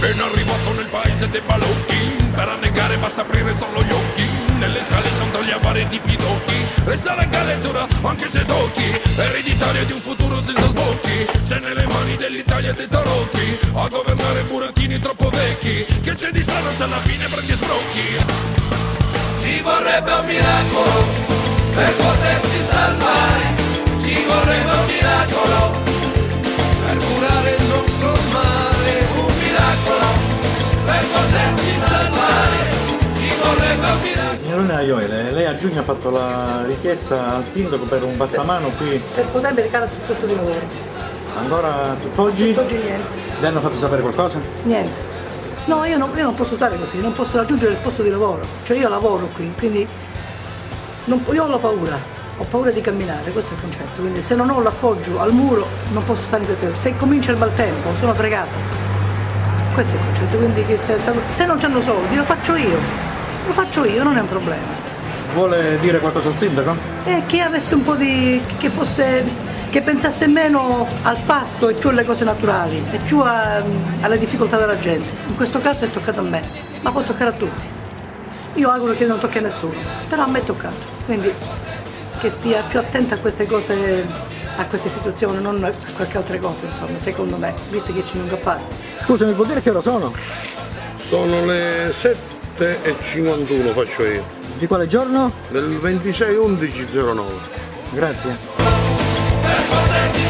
appena arrivato nel paese dei balocchi. Per annegare basta aprire solo gli occhi. Nelle scale sono tra gli avvari di pidocchi Resta la calentura anche se sdocchi Ereditaria di un futuro senza sbocchi. C'è nelle mani dell'Italia dei tarocchi A governare burattini troppo vecchi. Che c'è di strano se alla fine prendi sbrocchi. Ci vorrebbe un miracolo per poterci Signorina Ioele, lei a giugno ha fatto la richiesta al sindaco per un passamano qui, per potermi recare sul posto di lavoro. ancora tutt'oggi? Oggi niente, Le hanno fatto sapere qualcosa? niente. No, io non, io non posso stare così, non posso raggiungere il posto di lavoro. Cioè io lavoro qui, quindi non- io ho la paura, ho paura di camminare, questo è il concetto. Quindi se non ho l'appoggio al muro non posso stare in queste Se comincia il maltempo, sono fregata. Questo è il concetto, quindi se- se non hanno soldi lo faccio io. Lo faccio io, non è un problema. Vuole dire qualcosa al sindaco? E che avesse un po' di. che fosse. che pensasse meno al fasto e più alle cose naturali e più a- alle difficoltà della gente. In questo caso è toccato a me, ma può toccare a tutti. Io auguro che non tocchi a nessuno, però a me è toccato. Quindi che stia più attenta a queste cose, a queste situazioni, non a qualche altra cosa, insomma, secondo me, visto che ci sono incappati. Scusa, mi può dire che ora sono? Sono le 7.51 faccio io, Di quale giorno? del 26-11-09. Grazie. Per poterci